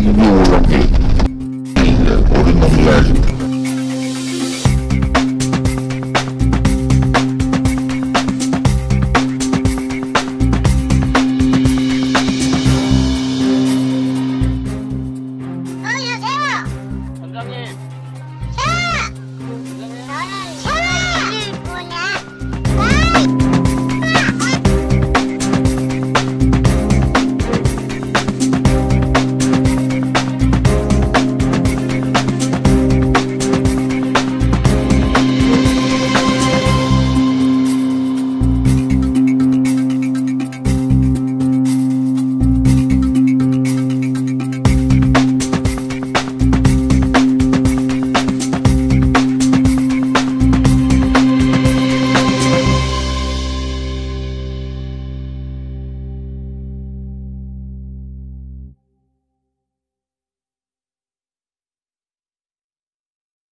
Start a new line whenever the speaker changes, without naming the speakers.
you're again.